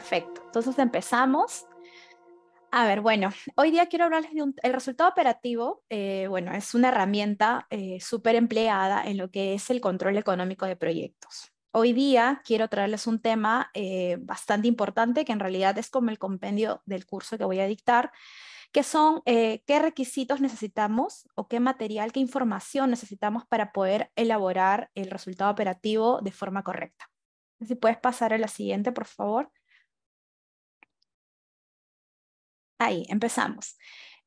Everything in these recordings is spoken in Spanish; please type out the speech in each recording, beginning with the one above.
Perfecto. Entonces empezamos. A ver, bueno, hoy día quiero hablarles de un, el resultado operativo. Eh, bueno, es una herramienta eh, súper empleada en lo que es el control económico de proyectos. Hoy día quiero traerles un tema eh, bastante importante que en realidad es como el compendio del curso que voy a dictar, que son qué requisitos necesitamos o qué material, qué información necesitamos para poder elaborar el resultado operativo de forma correcta. Si puedes pasar a la siguiente, por favor. Ahí, empezamos.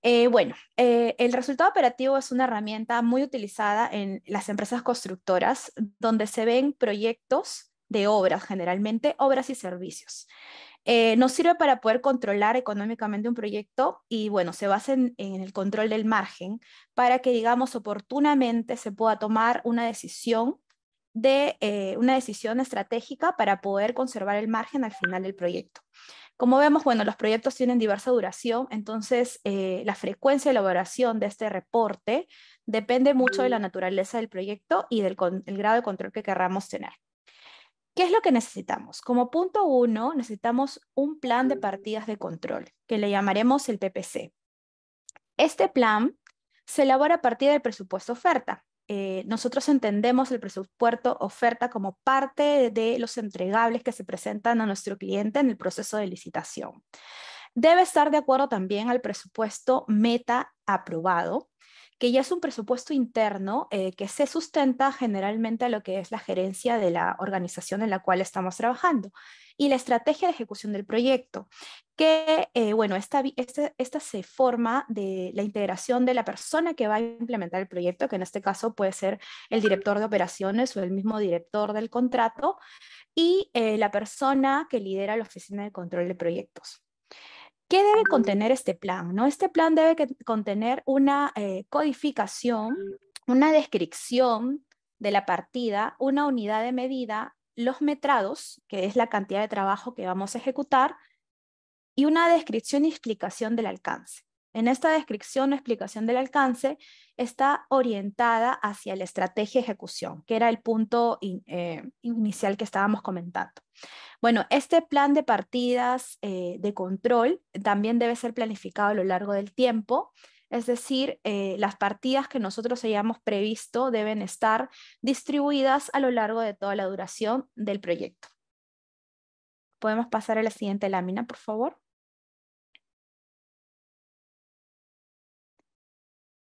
Eh, bueno, eh, el resultado operativo es una herramienta muy utilizada en las empresas constructoras, donde se ven proyectos de obras, generalmente obras y servicios. Eh, nos sirve para poder controlar económicamente un proyecto y bueno, se basa en, el control del margen para que, digamos, oportunamente se pueda tomar una decisión de una decisión estratégica para poder conservar el margen al final del proyecto. Como vemos, bueno, los proyectos tienen diversa duración, entonces eh, la frecuencia de elaboración de este reporte depende mucho de la naturaleza del proyecto y del grado de control que querramos tener. ¿Qué es lo que necesitamos? Como punto uno, necesitamos un plan de partidas de control, que le llamaremos el PPC. Este plan se elabora a partir del presupuesto oferta. Eh, nosotros entendemos el presupuesto oferta como parte de los entregables que se presentan a nuestro cliente en el proceso de licitación. Debe estar de acuerdo también al presupuesto meta aprobado que ya es un presupuesto interno eh, que se sustenta generalmente a lo que es la gerencia de la organización en la cual estamos trabajando y la estrategia de ejecución del proyecto, que, eh, bueno, esta, esta, esta, se forma de la integración de la persona que va a implementar el proyecto, que en este caso puede ser el director de operaciones o el mismo director del contrato, y eh, la persona que lidera la oficina de control de proyectos. ¿Qué debe contener este plan? ¿no? Este plan debe contener una eh, codificación, una descripción de la partida, una unidad de medida, los metrados, que es la cantidad de trabajo que vamos a ejecutar, y una descripción y explicación del alcance. En esta descripción o explicación del alcance está orientada hacia la estrategia de ejecución, que era el punto eh, inicial que estábamos comentando. Bueno, este plan de partidas eh, de control también debe ser planificado a lo largo del tiempo, es decir, eh, las partidas que nosotros hayamos previsto deben estar distribuidas a lo largo de toda la duración del proyecto. Podemos pasar a la siguiente lámina, por favor.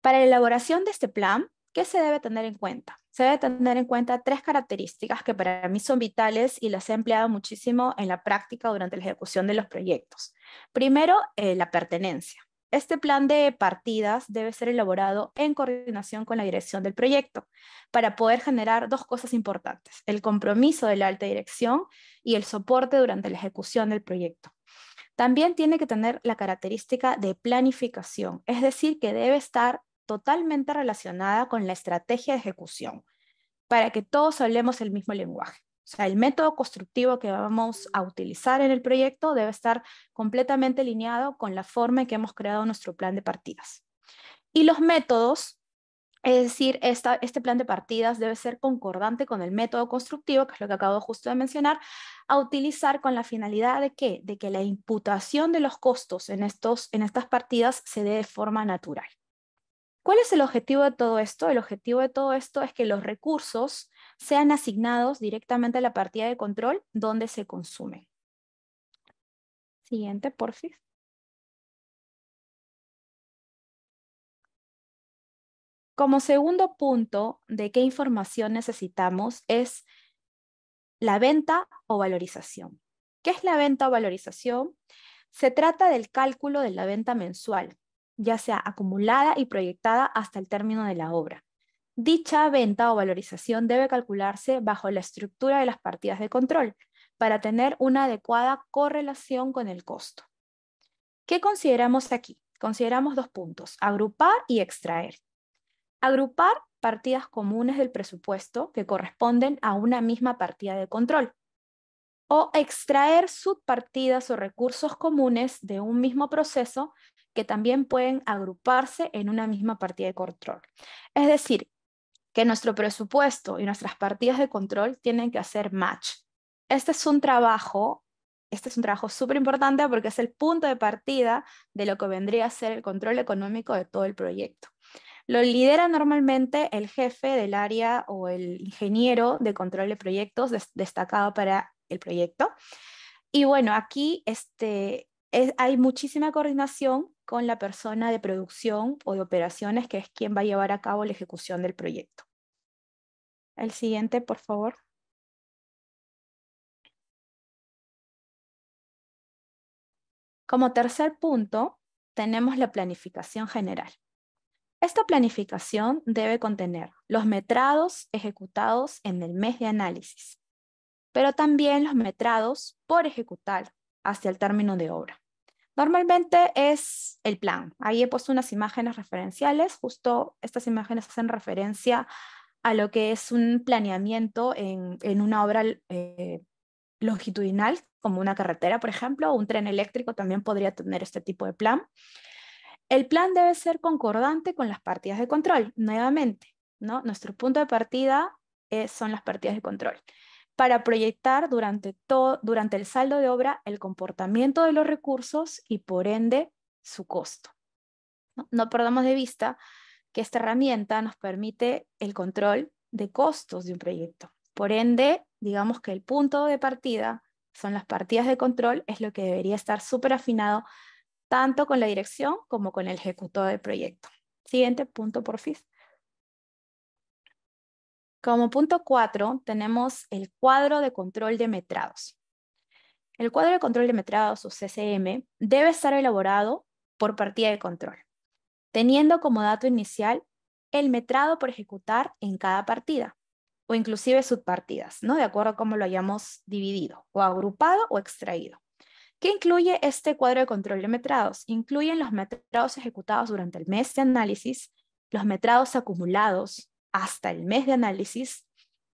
Para la elaboración de este plan, ¿qué se debe tener en cuenta? se debe tener en cuenta tres características que para mí son vitales y las he empleado muchísimo en la práctica durante la ejecución de los proyectos. Primero, eh, la pertenencia. Este plan de partidas debe ser elaborado en coordinación con la dirección del proyecto para poder generar dos cosas importantes, el compromiso de la alta dirección y el soporte durante la ejecución del proyecto. También tiene que tener la característica de planificación, es decir, que debe estar totalmente relacionada con la estrategia de ejecución, para que todos hablemos el mismo lenguaje. O sea, el método constructivo que vamos a utilizar en el proyecto debe estar completamente alineado con la forma en que hemos creado nuestro plan de partidas. Y los métodos, es decir, este plan de partidas debe ser concordante con el método constructivo, que es lo que acabo justo de mencionar, a utilizar con la finalidad de que, la imputación de los costos en estas partidas se dé de forma natural. ¿Cuál es el objetivo de todo esto? El objetivo de todo esto es que los recursos sean asignados directamente a la partida de control donde se consumen. Siguiente, porfis. Como segundo punto de qué información necesitamos es la venta o valorización. ¿Qué es la venta o valorización? Se trata del cálculo de la venta mensual, ya sea acumulada y proyectada hasta el término de la obra. Dicha venta o valorización debe calcularse bajo la estructura de las partidas de control para tener una adecuada correlación con el costo. ¿Qué consideramos aquí? Consideramos dos puntos, agrupar y extraer. Agrupar partidas comunes del presupuesto que corresponden a una misma partida de control o extraer subpartidas o recursos comunes de un mismo proceso que también pueden agruparse en una misma partida de control. Es decir, que nuestro presupuesto y nuestras partidas de control tienen que hacer match. Este es un trabajo este es un trabajo súper importante porque es el punto de partida de lo que vendría a ser el control económico de todo el proyecto. Lo lidera normalmente el jefe del área o el ingeniero de control de proyectos destacado para el proyecto. Y bueno, aquí este, hay muchísima coordinación con la persona de producción o de operaciones, que es quien va a llevar a cabo la ejecución del proyecto. El siguiente, por favor. Como tercer punto, tenemos la planificación general. Esta planificación debe contener los metrados ejecutados en el mes de análisis, pero también los metrados por ejecutar hacia el término de obra. Normalmente es el plan. Ahí he puesto unas imágenes referenciales. Justo estas imágenes hacen referencia a lo que es un planeamiento en, una obra eh, longitudinal, como una carretera, por ejemplo, o un tren eléctrico también podría tener este tipo de plan. El plan debe ser concordante con las partidas de control, nuevamente. ¿no? Nuestro punto de partida son las partidas de control para proyectar durante, todo, durante el saldo de obra el comportamiento de los recursos y por ende su costo. No, perdamos de vista que esta herramienta nos permite el control de costos de un proyecto. Por ende, digamos que el punto de partida son las partidas de control, es lo que debería estar súper afinado tanto con la dirección como con el ejecutor del proyecto. Siguiente punto, por fin. Como punto 4 tenemos el cuadro de control de metrados. El cuadro de control de metrados o CCM debe estar elaborado por partida de control, teniendo como dato inicial el metrado por ejecutar en cada partida o inclusive subpartidas, ¿no? de acuerdo a cómo lo hayamos dividido, o agrupado o extraído. ¿Qué incluye este cuadro de control de metrados? Incluyen los metrados ejecutados durante el mes de análisis, los metrados acumulados, hasta el mes de análisis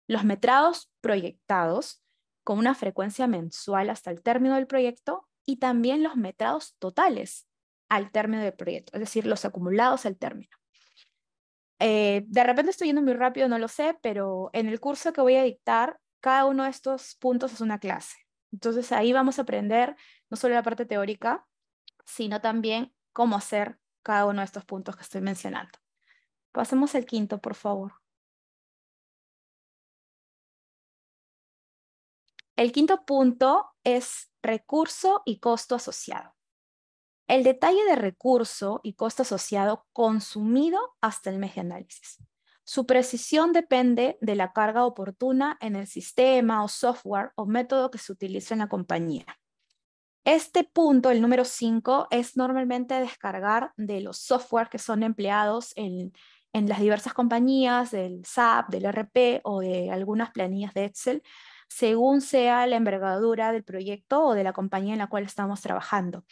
los metrados proyectados con una frecuencia mensual hasta el término del proyecto y también los metrados totales al término del proyecto, es decir, los acumulados al término. Eh, de repente estoy yendo muy rápido, no lo sé, pero en el curso que voy a dictar, cada uno de estos puntos es una clase. Entonces ahí vamos a aprender no solo la parte teórica, sino también cómo hacer cada uno de estos puntos que estoy mencionando. Pasemos al quinto, por favor. El quinto punto es recurso y costo asociado. El detalle de recurso y costo asociado consumido hasta el mes de análisis. Su precisión depende de la carga oportuna en el sistema o software o método que se utiliza en la compañía. Este punto, el número 5, es normalmente descargar de los software que son empleados en, en las diversas compañías del SAP, del RP o de algunas planillas de Excel, según sea la envergadura del proyecto o de la compañía en la cual estamos trabajando.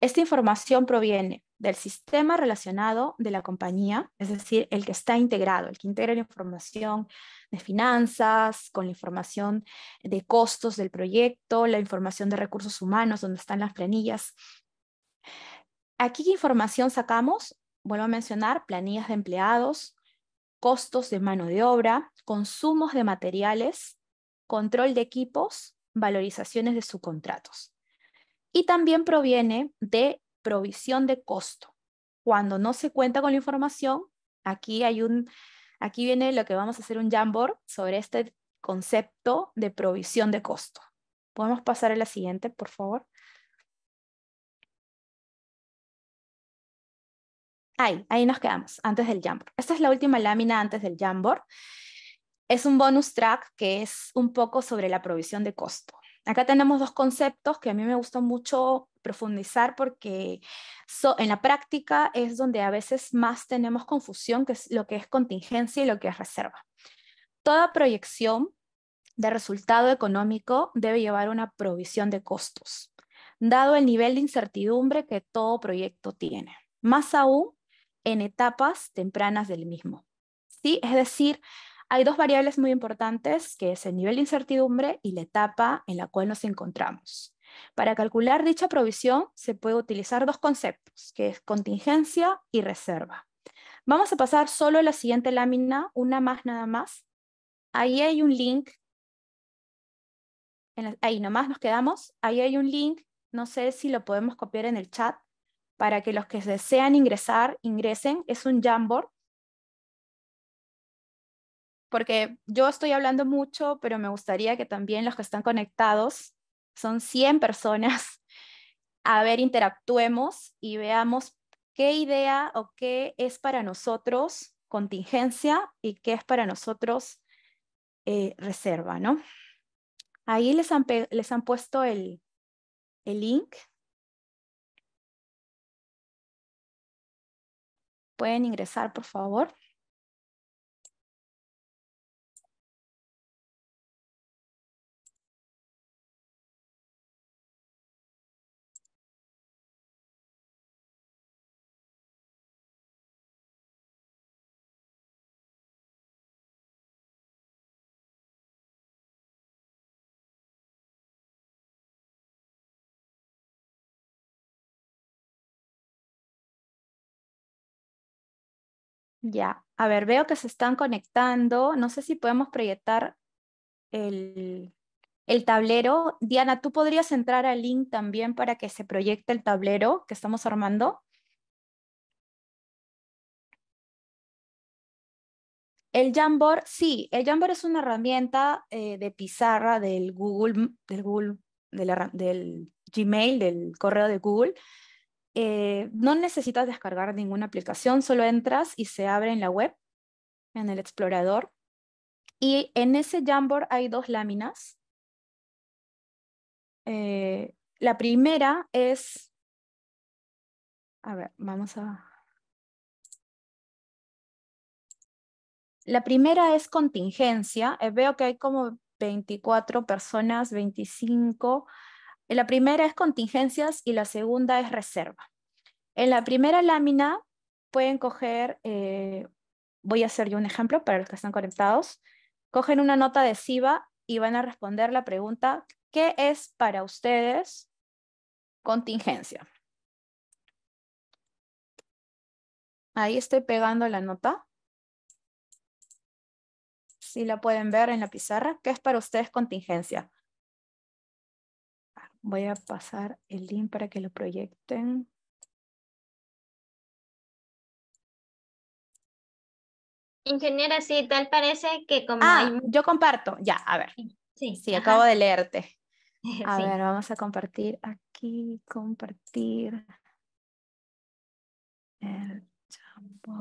Esta información proviene del sistema relacionado de la compañía, es decir, el que está integrado, el que integra la información de finanzas, con la información de costos del proyecto, la información de recursos humanos, donde están las planillas. Aquí, ¿qué información sacamos? Vuelvo a mencionar, planillas de empleados, costos de mano de obra, consumos de materiales, control de equipos, valorizaciones de subcontratos. Y también proviene de provisión de costo. Cuando no se cuenta con la información, aquí, hay un, aquí viene lo que vamos a hacer un Jamboard sobre este concepto de provisión de costo. ¿Podemos pasar a la siguiente, por favor? Ahí, ahí nos quedamos, antes del Jamboard. Esta es la última lámina antes del Jamboard. Es un bonus track que es un poco sobre la provisión de costo. Acá tenemos dos conceptos que a mí me gusta mucho profundizar porque en la práctica es donde a veces más tenemos confusión, que es lo que es contingencia y lo que es reserva. Toda proyección de resultado económico debe llevar una provisión de costos, dado el nivel de incertidumbre que todo proyecto tiene. Más aún en etapas tempranas del mismo. ¿Sí? Es decir, hay dos variables muy importantes, que es el nivel de incertidumbre y la etapa en la cual nos encontramos. Para calcular dicha provisión se puede utilizar dos conceptos, que es contingencia y reserva. Vamos a pasar solo a la siguiente lámina, una más nada más. Ahí hay un link ahí nomás nos quedamos. Ahí hay un link, no sé si lo podemos copiar en el chat para que los que desean ingresar, ingresen. Es un Jamboard. Porque yo estoy hablando mucho, pero me gustaría que también los que están conectados, son 100 personas, a ver, interactuemos y veamos qué idea o qué es para nosotros contingencia y qué es para nosotros eh, reserva, ¿no? Ahí les han, les han puesto el, el link. Pueden ingresar, por favor. Ya, a ver, veo que se están conectando. No sé si podemos proyectar el, tablero. Diana, ¿tú podrías entrar al link también para que se proyecte el tablero que estamos armando? El Jamboard, sí, el Jamboard es una herramienta eh, de pizarra del Google, del Google, del Gmail, del correo de Google, eh, no necesitas descargar ninguna aplicación, solo entras y se abre en la web, en el explorador. Y en ese Jamboard hay dos láminas. Eh, la primera es, a ver, vamos a... La primera es contingencia. Eh, veo que hay como 24 personas, 25 la primera es contingencias y la segunda es reserva. En la primera lámina pueden coger, eh, voy a hacer yo un ejemplo para los que están conectados, cogen una nota adhesiva y van a responder la pregunta, ¿qué es para ustedes contingencia? Ahí estoy pegando la nota. Si la pueden ver en la pizarra, ¿qué es para ustedes contingencia? Voy a pasar el link para que lo proyecten. Ingeniera, sí, tal parece que como ah, yo comparto. Ya, a ver. Sí, sí acabo de leerte. A ver, vamos a compartir aquí, compartir el champo.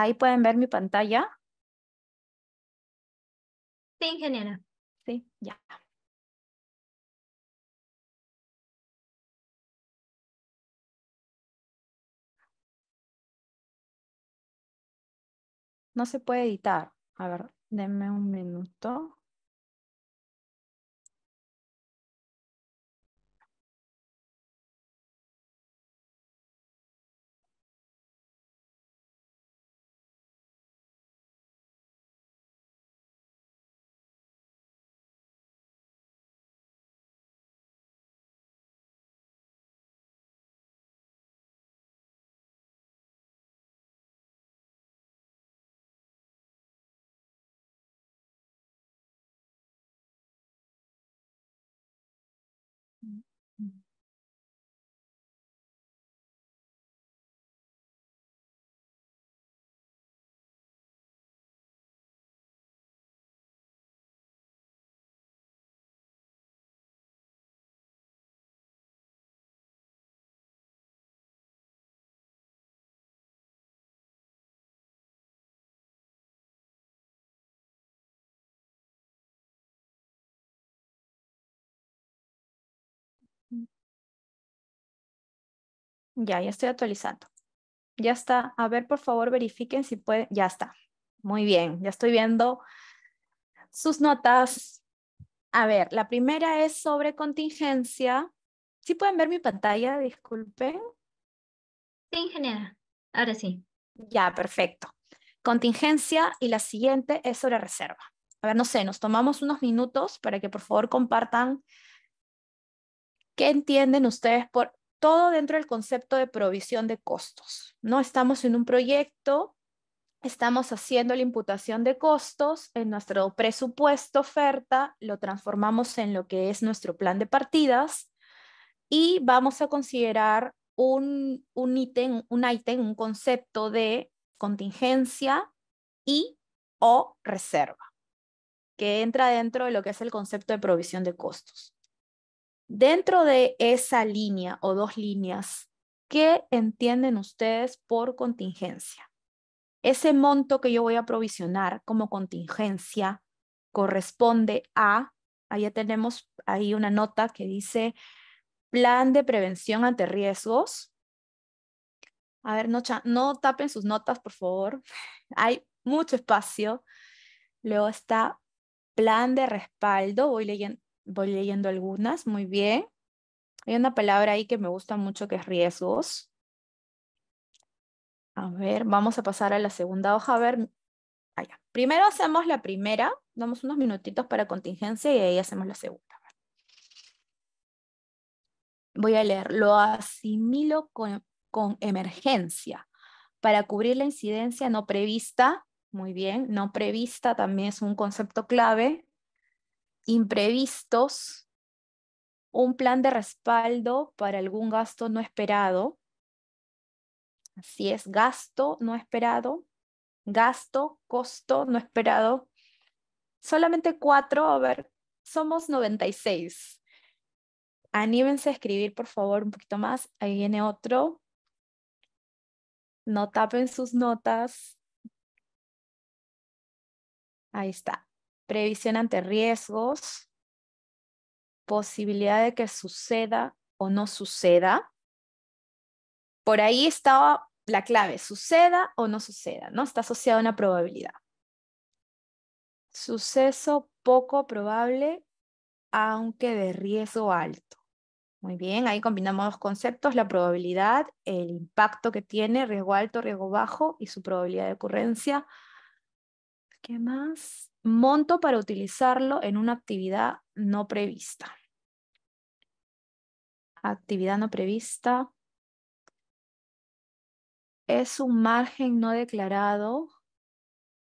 Ahí pueden ver mi pantalla. Sí, ingeniera. Sí, ya. No se puede editar. A ver, denme un minuto. Ya, ya estoy actualizando. Ya está. A ver, por favor, verifiquen si puede. Ya está. Muy bien, ya estoy viendo sus notas. A ver, la primera es sobre contingencia. ¿Sí pueden ver mi pantalla? Disculpen. Sí, ingeniera. Ahora sí. Ya, perfecto. Contingencia y la siguiente es sobre reserva. A ver, no sé, nos tomamos unos minutos para que por favor compartan qué entienden ustedes por todo dentro del concepto de provisión de costos. No estamos en un proyecto, estamos haciendo la imputación de costos en nuestro presupuesto oferta, lo transformamos en lo que es nuestro plan de partidas y vamos a considerar un, un ítem, un ítem, un concepto de contingencia y o reserva, que entra dentro de lo que es el concepto de provisión de costos. Dentro de esa línea o dos líneas, ¿qué entienden ustedes por contingencia? Ese monto que yo voy a provisionar como contingencia corresponde a, ahí tenemos ahí una nota que dice plan de prevención ante riesgos. A ver, no, no tapen sus notas, por favor. Hay mucho espacio. Luego está plan de respaldo. Voy leyendo, Voy leyendo algunas, muy bien. Hay una palabra ahí que me gusta mucho que es riesgos. A ver, vamos a pasar a la segunda hoja. A ver, allá. Primero hacemos la primera, damos unos minutitos para contingencia y ahí hacemos la segunda. Voy a leer, lo asimilo con, con emergencia para cubrir la incidencia no prevista. Muy bien, no prevista también es un concepto clave imprevistos, un plan de respaldo para algún gasto no esperado. Así es, gasto no esperado, gasto, costo no esperado. Solamente cuatro, a ver, somos 96. Anímense a escribir, por favor, un poquito más. Ahí viene otro. No tapen sus notas. Ahí está previsión ante riesgos, posibilidad de que suceda o no suceda. Por ahí estaba la clave, suceda o no suceda, ¿no? Está asociado a una probabilidad. Suceso poco probable, aunque de riesgo alto. Muy bien, ahí combinamos dos conceptos, la probabilidad, el impacto que tiene, riesgo alto, riesgo bajo y su probabilidad de ocurrencia. ¿Qué más? monto para utilizarlo en una actividad no prevista. Actividad no prevista. Es un margen no declarado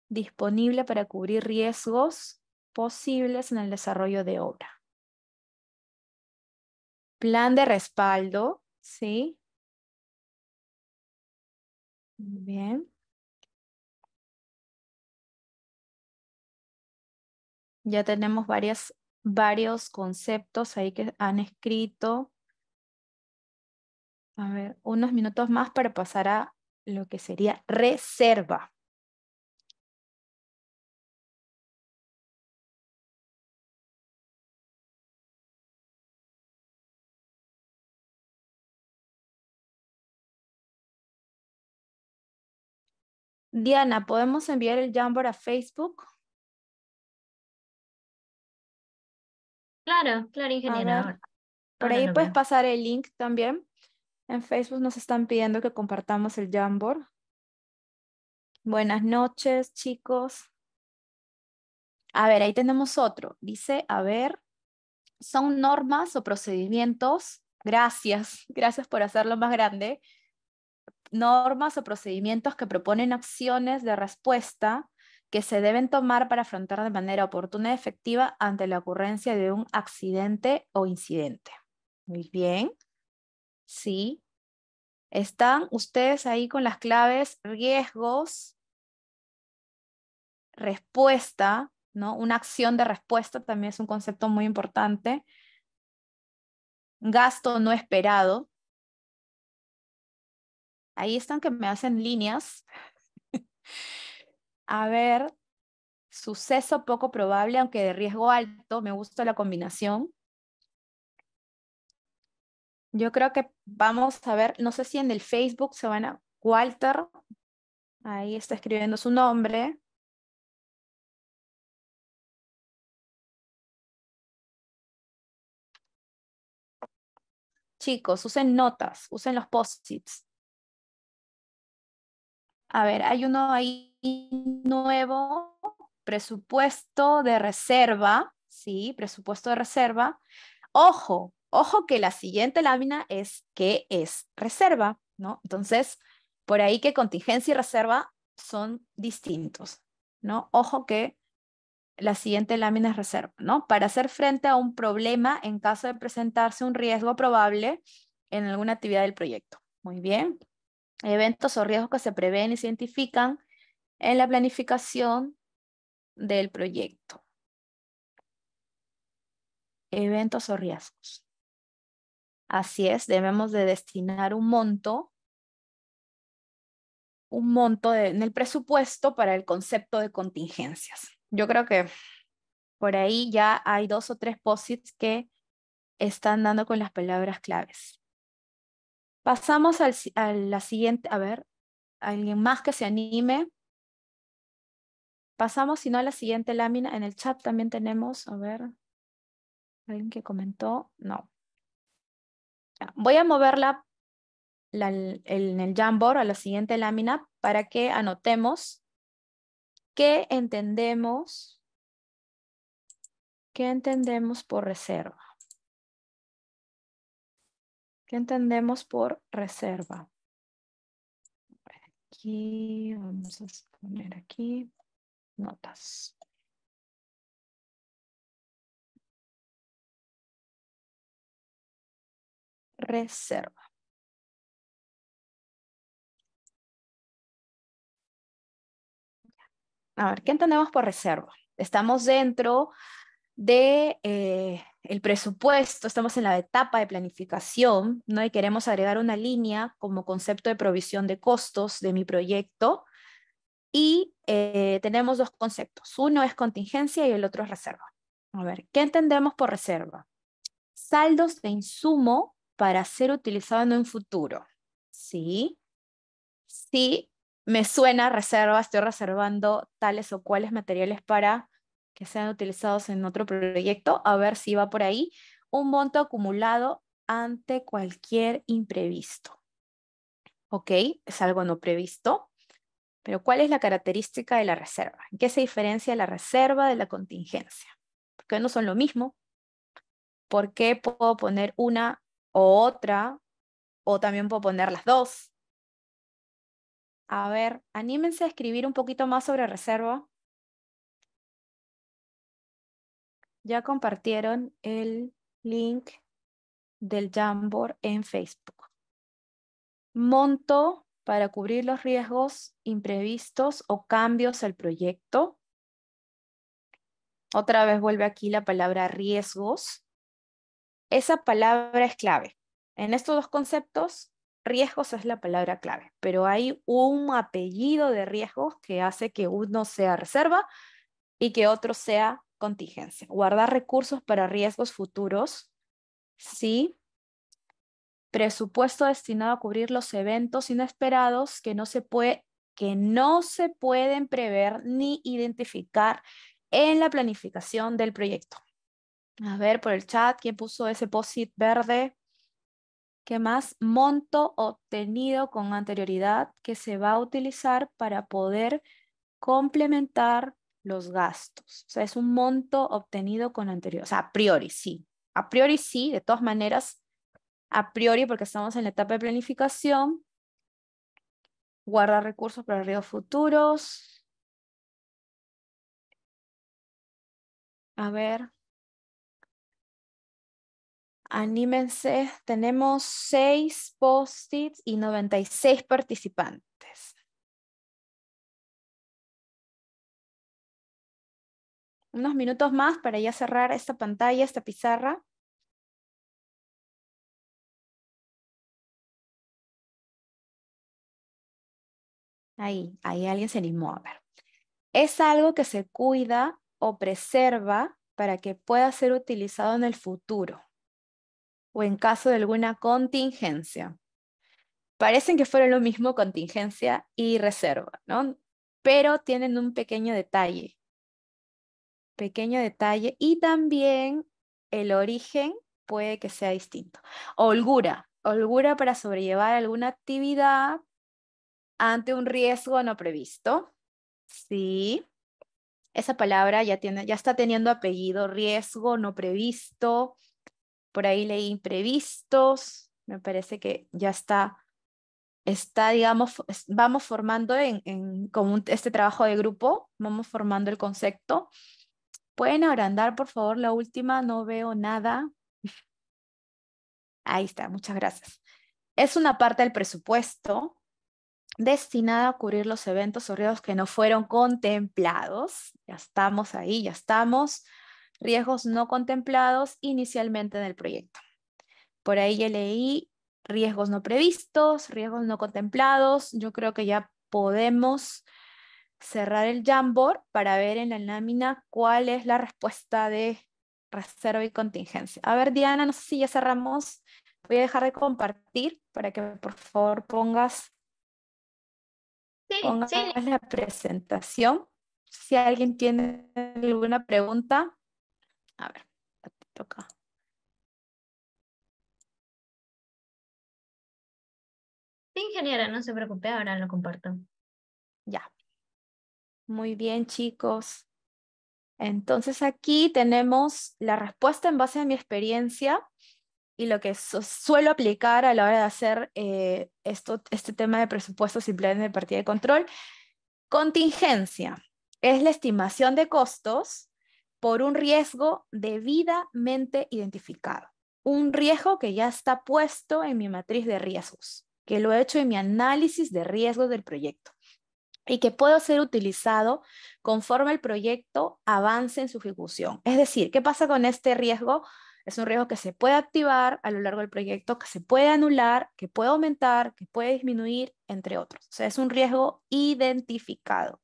disponible para cubrir riesgos posibles en el desarrollo de obra. Plan de respaldo, ¿sí? Bien. Ya tenemos varias, varios conceptos ahí que han escrito. A ver, unos minutos más para pasar a lo que sería reserva. Diana, ¿podemos enviar el Jamboard a Facebook? Claro, claro, ingeniero. por ahí puedes pasar el link también. En Facebook nos están pidiendo que compartamos el Jamboard. Buenas noches, chicos. A ver, ahí tenemos otro. Dice, a ver, son normas o procedimientos. Gracias, gracias por hacerlo más grande. Normas o procedimientos que proponen acciones de respuesta que se deben tomar para afrontar de manera oportuna y efectiva ante la ocurrencia de un accidente o incidente. Muy bien. Sí. ¿Están ustedes ahí con las claves riesgos, respuesta, ¿no? Una acción de respuesta también es un concepto muy importante. Gasto no esperado. Ahí están que me hacen líneas. A ver, suceso poco probable, aunque de riesgo alto, me gusta la combinación. Yo creo que vamos a ver, no sé si en el Facebook se van a... Walter, ahí está escribiendo su nombre. Chicos, usen notas, usen los post-its. A ver, hay uno ahí nuevo, presupuesto de reserva, ¿sí? Presupuesto de reserva. Ojo, Ojo que la siguiente lámina es qué es reserva, ¿no? Entonces, por ahí que contingencia y reserva son distintos, ¿no? Ojo que la siguiente lámina es reserva, ¿no? Para hacer frente a un problema en caso de presentarse un riesgo probable en alguna actividad del proyecto. Muy bien. Eventos o riesgos que se prevén y se identifican en la planificación del proyecto. Eventos o riesgos. Así es, debemos de destinar un monto, un monto en el presupuesto para el concepto de contingencias. Yo creo que por ahí ya hay dos o tres posits que están dando con las palabras claves. Pasamos al, a la siguiente, a ver, alguien más que se anime. Pasamos, si no, a la siguiente lámina. En el chat también tenemos, a ver, alguien que comentó, no. Voy a moverla en el Jamboard a la siguiente lámina para que anotemos qué entendemos, qué entendemos por reserva. ¿Qué entendemos por reserva? Aquí, vamos a poner aquí notas. Reserva. A ver, ¿qué entendemos por reserva? Estamos dentro de eh, el presupuesto, estamos en la etapa de planificación, ¿no? Y queremos agregar una línea como concepto de provisión de costos de mi proyecto. Y eh, tenemos dos conceptos. Uno es contingencia y el otro es reserva. A ver, ¿qué entendemos por reserva? Saldos de insumo para ser utilizado en un futuro. ¿Sí? Sí, me suena reserva, estoy reservando tales o cuales materiales para que sean utilizados en otro proyecto, a ver si va por ahí, un monto acumulado ante cualquier imprevisto. ¿Ok? Es algo no previsto. Pero ¿cuál es la característica de la reserva? ¿En qué se diferencia la reserva de la contingencia? ¿Por qué no son lo mismo? ¿Por qué puedo poner una o otra? O también puedo poner las dos. A ver, anímense a escribir un poquito más sobre reserva. Ya compartieron el link del Jamboard en Facebook. Monto para cubrir los riesgos imprevistos o cambios al proyecto. Otra vez vuelve aquí la palabra riesgos. Esa palabra es clave. En estos dos conceptos riesgos es la palabra clave, pero hay un apellido de riesgos que hace que uno sea reserva y que otro sea contingencia. Guardar recursos para riesgos futuros, sí. Presupuesto destinado a cubrir los eventos inesperados que no se, puede, que no se pueden prever ni identificar en la planificación del proyecto. A ver, por el chat, ¿quién puso ese POSIT verde? ¿Qué más? Monto obtenido con anterioridad que se va a utilizar para poder complementar los gastos. O sea, es un monto obtenido con anterioridad. O sea, a priori sí. A priori sí, de todas maneras, a priori porque estamos en la etapa de planificación. Guarda recursos para ríos futuros. A ver, Anímense, tenemos seis post-its y 96 participantes. Unos minutos más para ya cerrar esta pantalla, esta pizarra. Ahí, ahí alguien se animó a ver. Es algo que se cuida o preserva para que pueda ser utilizado en el futuro o en caso de alguna contingencia. Parecen que fueron lo mismo contingencia y reserva, ¿no? Pero tienen un pequeño detalle. Pequeño detalle y también el origen puede que sea distinto. Holgura, holgura para sobrellevar alguna actividad ante un riesgo no previsto. Sí, esa palabra ya, tiene, ya está teniendo apellido, riesgo no previsto, por ahí leí imprevistos, me parece que ya está, está digamos, vamos formando en, en como este trabajo de grupo, vamos formando el concepto. ¿Pueden agrandar, por favor, la última? No veo nada. Ahí está, muchas gracias. Es una parte del presupuesto destinada a cubrir los eventos o riesgos que no fueron contemplados. Ya estamos ahí, ya estamos. Riesgos no contemplados inicialmente en el proyecto. Por ahí ya leí riesgos no previstos, riesgos no contemplados. Yo creo que ya podemos cerrar el Jamboard para ver en la lámina cuál es la respuesta de reserva y contingencia. A ver, Diana, no sé si ya cerramos. Voy a dejar de compartir para que por favor pongas Sí. la presentación. Si alguien tiene alguna pregunta, a ver, te toca. Sí, ingeniera, no se preocupe, ahora lo comparto. Ya. Muy bien, chicos. Entonces aquí tenemos la respuesta en base a mi experiencia y lo que su- suelo aplicar a la hora de hacer eh, este tema de presupuestos y planes de partida de control. Contingencia es la estimación de costos por un riesgo debidamente identificado. Un riesgo que ya está puesto en mi matriz de riesgos, que lo he hecho en mi análisis de riesgos del proyecto y que puede ser utilizado conforme el proyecto avance en su ejecución. Es decir, ¿qué pasa con este riesgo? Es un riesgo que se puede activar a lo largo del proyecto, que se puede anular, que puede aumentar, que puede disminuir, entre otros. O sea, es un riesgo identificado.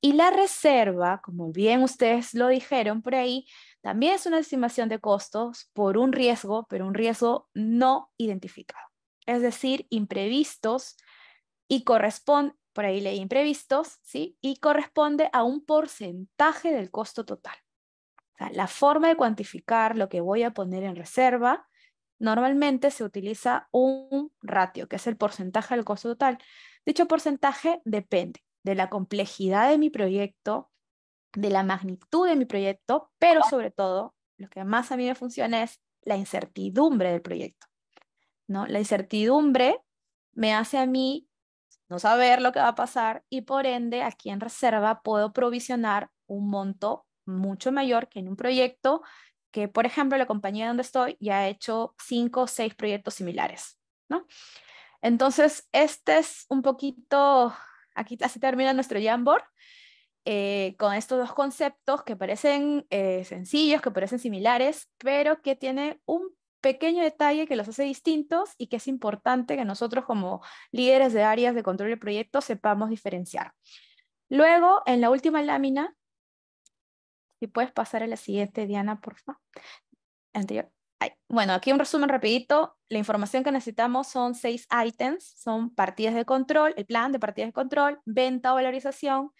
Y la reserva, como bien ustedes lo dijeron por ahí, también es una estimación de costos por un riesgo, pero un riesgo no identificado. Es decir, imprevistos y corresponde, por ahí leí imprevistos, ¿sí? Y corresponde a un porcentaje del costo total. La forma de cuantificar lo que voy a poner en reserva, normalmente se utiliza un ratio, que es el porcentaje del costo total. Dicho porcentaje depende de la complejidad de mi proyecto, de la magnitud de mi proyecto, pero sobre todo, lo que más a mí me funciona es la incertidumbre del proyecto. ¿no? La incertidumbre me hace a mí no saber lo que va a pasar y por ende aquí en reserva puedo provisionar un monto mucho mayor que en un proyecto que, por ejemplo, la compañía donde estoy ya ha hecho cinco o seis proyectos similares, ¿no? Entonces, este es un poquito, aquí así termina nuestro Jamboard, eh, con estos dos conceptos que parecen eh, sencillos, que parecen similares, pero que tiene un pequeño detalle que los hace distintos y que es importante que nosotros como líderes de áreas de control de proyectos sepamos diferenciar. Luego, en la última lámina, si puedes pasar a la siguiente, Diana, por favor. Anterior. Bueno, aquí un resumen rapidito. La información que necesitamos son seis ítems, son partidas de control, el plan de partidas de control, venta o valorización,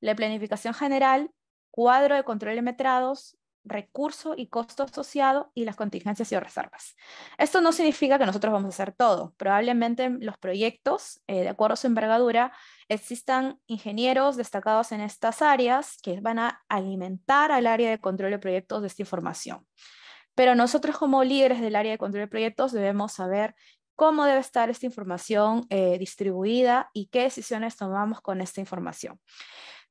la planificación general, cuadro de control de metrados, recurso y costo asociado y las contingencias y reservas. Esto no significa que nosotros vamos a hacer todo. Probablemente en los proyectos, eh, de acuerdo a su envergadura, existan ingenieros destacados en estas áreas que van a alimentar al área de control de proyectos de esta información. Pero nosotros como líderes del área de control de proyectos debemos saber cómo debe estar esta información eh, distribuida y qué decisiones tomamos con esta información.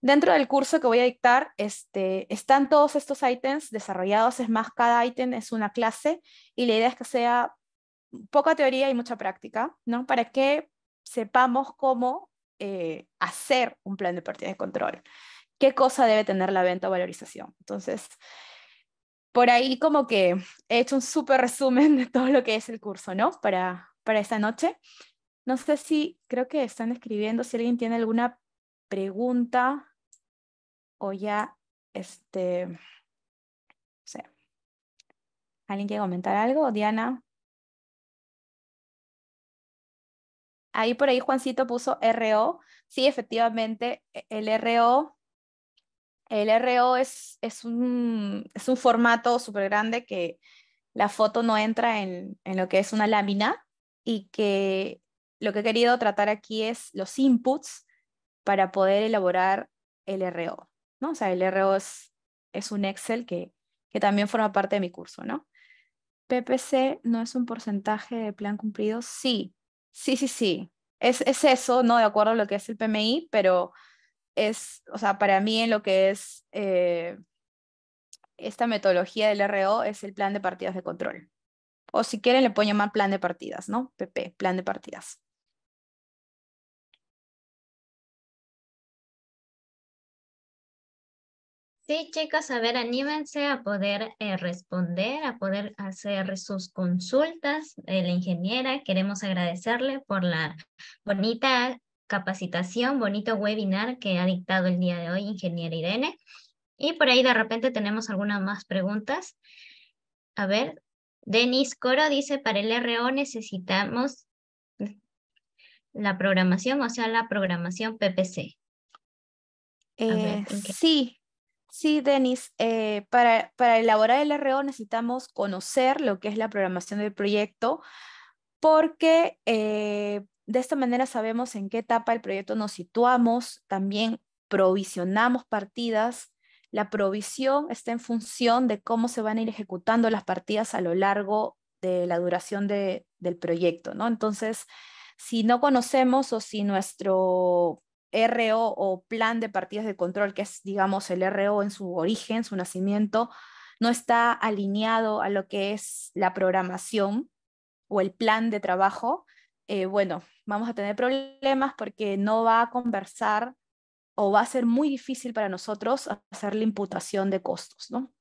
Dentro del curso que voy a dictar este, están todos estos ítems desarrollados, es más, cada ítem es una clase y la idea es que sea poca teoría y mucha práctica, ¿no? Para que sepamos cómo eh, hacer un plan de partida de control, qué cosa debe tener la venta o valorización. Entonces, por ahí como que he hecho un súper resumen de todo lo que es el curso, ¿no? Para, para esta noche. No sé si, creo que están escribiendo, si alguien tiene alguna pregunta o ya, este, no sé. ¿Alguien quiere comentar algo? Diana. Ahí por ahí Juancito puso RO. Sí, efectivamente, e- el RO, el RO es, es, un, es un formato súper grande que la foto no entra en, en lo que es una lámina y que lo que he querido tratar aquí es los inputs para poder elaborar el RO, ¿no? O sea, el RO es, es un Excel que, que también forma parte de mi curso, ¿no? PPC no es un porcentaje de plan cumplido. Sí, sí, sí, sí. Es, es eso, ¿no? De acuerdo a lo que es el PMI, pero es, o sea, para mí en lo que es eh, esta metodología del RO es el plan de partidas de control. O si quieren le puedo llamar plan de partidas, ¿no? PP, plan de partidas. Sí, chicos, a ver, anímense a poder eh, responder, a poder hacer sus consultas. Eh, la ingeniera, queremos agradecerle por la bonita capacitación, bonito webinar que ha dictado el día de hoy, ingeniera Irene. Y por ahí de repente tenemos algunas más preguntas. A ver, Denis Coro dice, para el RO necesitamos la programación, o sea, la programación PPC. Eh, sí, Sí, Denis, eh, para, para elaborar el RO necesitamos conocer lo que es la programación del proyecto porque eh, de esta manera sabemos en qué etapa del proyecto nos situamos, también provisionamos partidas. La provisión está en función de cómo se van a ir ejecutando las partidas a lo largo de la duración del proyecto, ¿no? Entonces, si no conocemos o si nuestro RO o plan de partidas de control, que es, digamos, el RO en su origen, su nacimiento, no está alineado a lo que es la programación o el plan de trabajo, eh, bueno, vamos a tener problemas porque no va a conversar o va a ser muy difícil para nosotros hacer la imputación de costos, ¿no?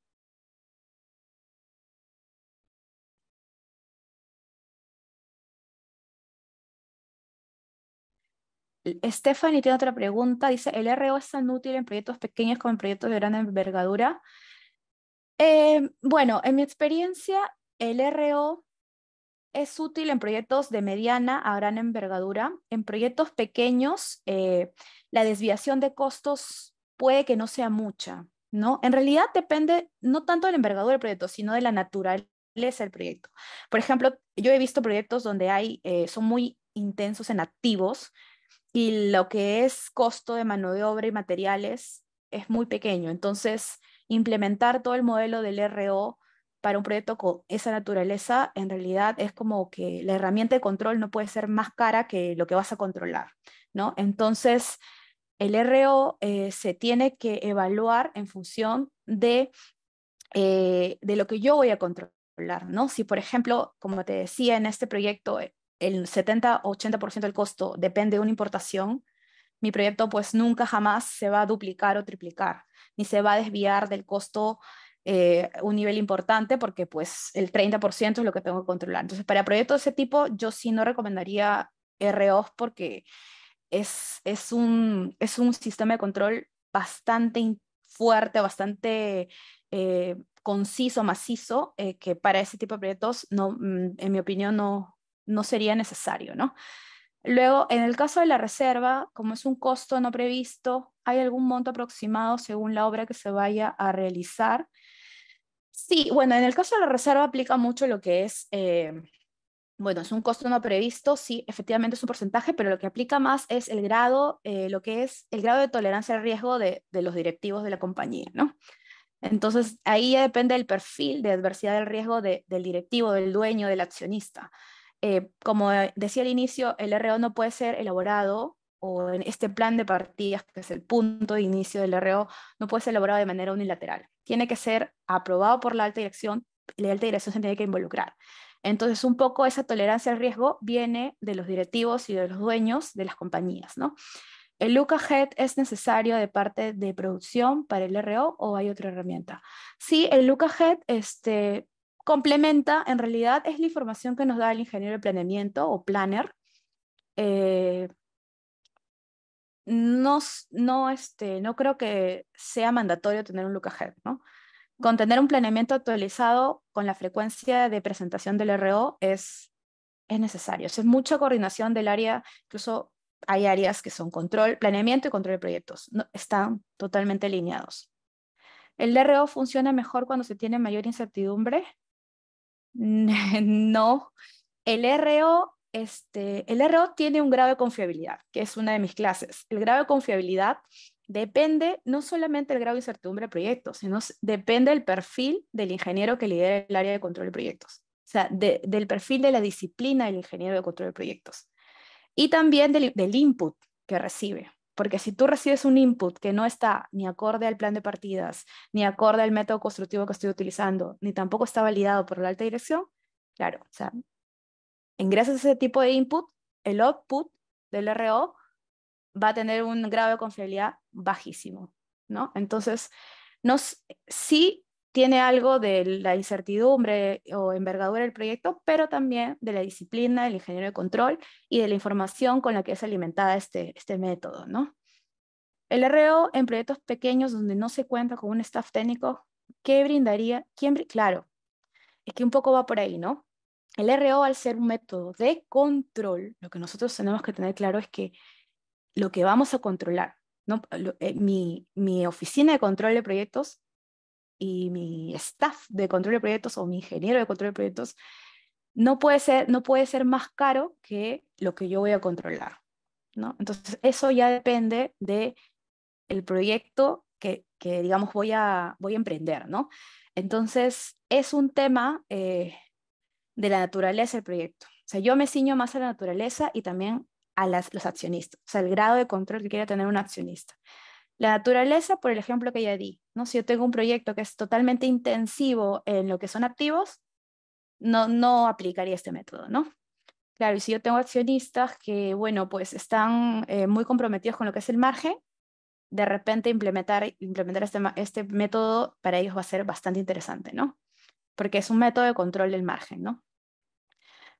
Stephanie tiene otra pregunta. Dice, ¿el RO es tan útil en proyectos pequeños como en proyectos de gran envergadura? Eh, bueno, en mi experiencia, el RO es útil en proyectos de mediana a gran envergadura. En proyectos pequeños, eh, la desviación de costos puede que no sea mucha, ¿no? En realidad depende no tanto de la envergadura del proyecto, sino de la naturaleza del proyecto. Por ejemplo, yo he visto proyectos donde hay, eh, son muy intensos en activos, y lo que es costo de mano de obra y materiales es muy pequeño. Entonces, implementar todo el modelo del RO para un proyecto con esa naturaleza, en realidad es como que la herramienta de control no puede ser más cara que lo que vas a controlar, ¿no? Entonces, el RO eh, se tiene que evaluar en función de, eh, de lo que yo voy a controlar, ¿no? Si, por ejemplo, como te decía, en este proyecto eh, el 70-80% del costo depende de una importación, mi proyecto pues nunca jamás se va a duplicar o triplicar, ni se va a desviar del costo eh, un nivel importante porque pues el 30% es lo que tengo que controlar. Entonces, para proyectos de ese tipo, yo sí no recomendaría ROs porque es, es, un, es un sistema de control bastante fuerte, bastante eh, conciso, macizo, eh, que para ese tipo de proyectos, no, mm, en mi opinión, no, no sería necesario, ¿no? Luego, en el caso de la reserva, como es un costo no previsto, ¿hay algún monto aproximado según la obra que se vaya a realizar? Sí, bueno, en el caso de la reserva aplica mucho lo que es, eh, bueno, es un costo no previsto, sí, efectivamente es un porcentaje, pero lo que aplica más es el grado, eh, lo que es el grado de tolerancia al riesgo de, los directivos de la compañía, ¿no? Entonces, ahí ya depende del perfil de adversidad del riesgo del directivo, del dueño, del accionista. Eh, como decía al inicio, el RO no puede ser elaborado o en este plan de partidas, que es el punto de inicio del RO, no puede ser elaborado de manera unilateral. Tiene que ser aprobado por la alta dirección y la alta dirección se tiene que involucrar. Entonces, un poco esa tolerancia al riesgo viene de los directivos y de los dueños de las compañías, ¿no? ¿El Head es necesario de parte de producción para el RO o hay otra herramienta? Sí, el Head este, complementa, en realidad es la información que nos da el ingeniero de planeamiento o planner. Eh, no, no, este, no creo que sea mandatorio tener un look ¿no? Con tener un planeamiento actualizado con la frecuencia de presentación del RO es, es necesario. es mucha coordinación del área, incluso hay áreas que son control, planeamiento y control de proyectos. No, están totalmente alineados. ¿El RO funciona mejor cuando se tiene mayor incertidumbre? No, el RO, este, el RO tiene un grado de confiabilidad, que es una de mis clases. El grado de confiabilidad depende no solamente del grado de incertidumbre de proyectos, sino depende del perfil del ingeniero que lidera el área de control de proyectos. o sea, del perfil de la disciplina del ingeniero de control de proyectos. Y también del, del input que recibe. Porque si tú recibes un input que no está ni acorde al plan de partidas, ni acorde al método constructivo que estoy utilizando, ni tampoco está validado por la alta dirección, claro, o sea, ingresas ese tipo de input, el output del RO va a tener un grado de confiabilidad bajísimo, ¿no? Entonces, nos, sí tiene algo de la incertidumbre o envergadura del proyecto, pero también de la disciplina del ingeniero de control y de la información con la que es alimentada este, este método, ¿no? El RO en proyectos pequeños donde no se cuenta con un staff técnico, ¿qué brindaría? ¿Quién, claro, es que un poco va por ahí, ¿no? El RO al ser un método de control, lo que nosotros tenemos que tener claro es que lo que vamos a controlar, ¿no? Eh, mi, mi oficina de control de proyectos y mi staff de control de proyectos o mi ingeniero de control de proyectos no puede ser, no puede ser más caro que lo que yo voy a controlar. ¿no? Entonces, eso ya depende de el proyecto que, que, digamos, voy a, voy a emprender. ¿no? Entonces, es un tema eh, de la naturaleza del proyecto. O sea, yo me ciño más a la naturaleza y también a las, los accionistas, o sea, el grado de control que quiere tener un accionista. La naturaleza, por el ejemplo que ya di, ¿no? Si yo tengo un proyecto que es totalmente intensivo en lo que son activos, no, no aplicaría este método, ¿no? Claro, y si yo tengo accionistas que, bueno, pues están eh, muy comprometidos con lo que es el margen, de repente implementar, implementar este, este método para ellos va a ser bastante interesante, ¿no? Porque es un método de control del margen, ¿no?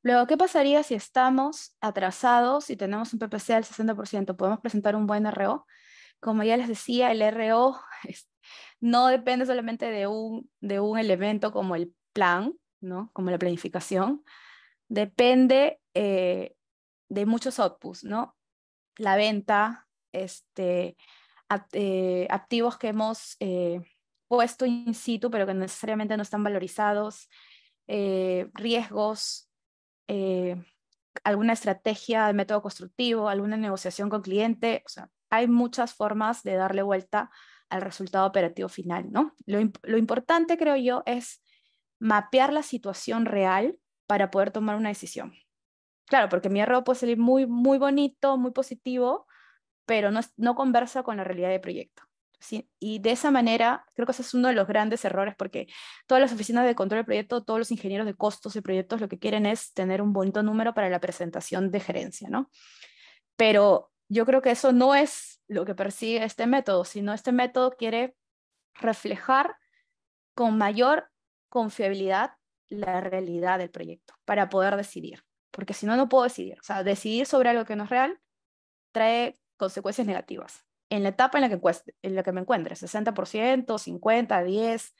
Luego, ¿qué pasaría si estamos atrasados y tenemos un PPC al 60%? ¿Podemos presentar un buen RO? Como ya les decía, el RO no depende solamente de un, de un elemento como el plan, ¿no? como la planificación, depende eh, de muchos outputs, ¿no? La venta, este, eh, activos que hemos eh, puesto in situ, pero que necesariamente no están valorizados, riesgos, alguna estrategia de método constructivo, alguna negociación con cliente, o sea, hay muchas formas de darle vuelta al resultado operativo final, ¿no? Lo, importante, creo yo, es mapear la situación real para poder tomar una decisión. Claro, porque mi error puede salir muy, muy bonito, muy positivo, pero no, no conversa con la realidad del proyecto. Y de esa manera, creo que ese es uno de los grandes errores, porque todas las oficinas de control de proyecto, todos los ingenieros de costos de proyectos, lo que quieren es tener un bonito número para la presentación de gerencia, ¿no? Pero yo creo que eso no es lo que persigue este método, sino este método quiere reflejar con mayor confiabilidad la realidad del proyecto para poder decidir. Porque si no, no puedo decidir. O sea, decidir sobre algo que no es real trae consecuencias negativas. En la etapa en la que, en la que me encuentre, 60%, 50, 10,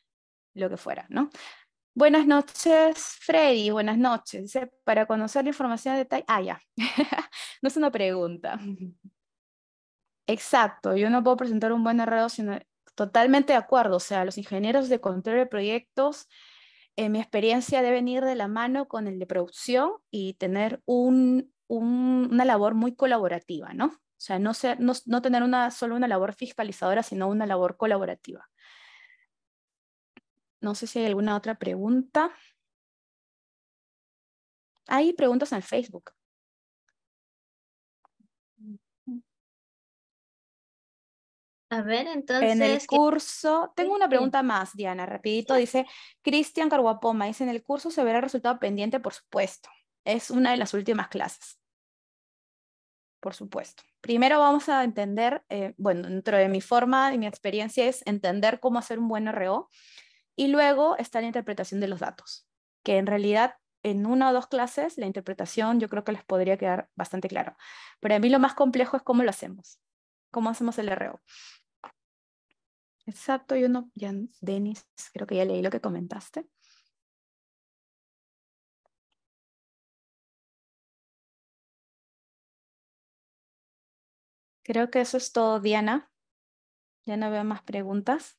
lo que fuera, ¿no? Buenas noches, Freddy. Buenas noches. Dice, para conocer la información de detalle. Ah, ya. no es una pregunta. Exacto. Yo no puedo presentar un buen error sino totalmente de acuerdo. O sea, los ingenieros de control de proyectos, en mi experiencia, deben ir de la mano con el de producción y tener un, una labor muy colaborativa, ¿no? O sea, no, no, no tener una, solo una labor fiscalizadora, sino una labor colaborativa. No sé si hay alguna otra pregunta. Hay preguntas en Facebook. A ver, entonces... En el curso, tengo una pregunta más, Diana, rapidito. Dice, Cristian Carguapoma, dice, en el curso se verá el resultado pendiente, por supuesto. Es una de las últimas clases. Por supuesto. Primero vamos a entender, eh, bueno, dentro de mi forma y mi experiencia es entender cómo hacer un buen RO y luego está la interpretación de los datos, que en realidad en una o dos clases la interpretación yo creo que les podría quedar bastante claro. Pero a mí lo más complejo es cómo lo hacemos, cómo hacemos el RO. Exacto, yo no, ya, Denis, creo que ya leí lo que comentaste. Creo que eso es todo, Diana. Ya no veo más preguntas.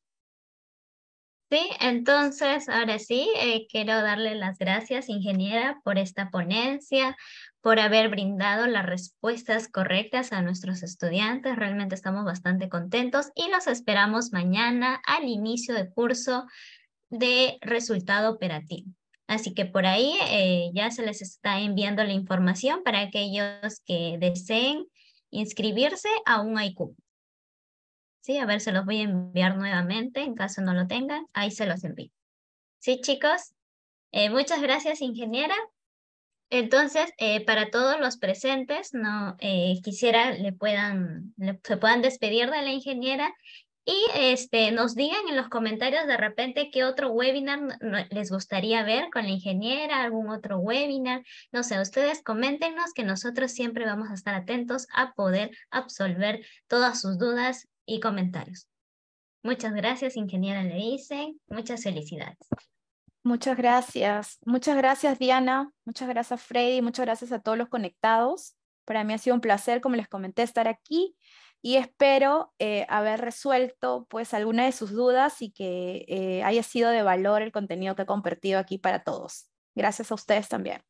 Sí, entonces ahora sí, eh, quiero darle las gracias, ingeniera, por esta ponencia, por haber brindado las respuestas correctas a nuestros estudiantes. Realmente estamos bastante contentos y los esperamos mañana al inicio del curso de resultado operativo. Así que por ahí eh, ya se les está enviando la información para aquellos que deseen inscribirse a un IQ. Sí, a ver, se los voy a enviar nuevamente en caso no lo tengan. Ahí se los envío. Sí, chicos. Eh, muchas gracias, ingeniera. Entonces, eh, para todos los presentes, no quisiera le puedan, se puedan despedir de la ingeniera y este, nos digan en los comentarios de repente qué otro webinar les gustaría ver con la ingeniera, algún otro webinar. No sé, ustedes coméntenos que nosotros siempre vamos a estar atentos a poder absolver todas sus dudas y comentarios. Muchas gracias, ingeniera le dicen. Muchas felicidades. Muchas gracias. Muchas gracias, Diana. Muchas gracias, Freddy. Muchas gracias a todos los conectados. Para mí ha sido un placer, como les comenté, estar aquí y espero eh, haber resuelto pues alguna de sus dudas y que eh, haya sido de valor el contenido que he compartido aquí para todos. Gracias a ustedes también.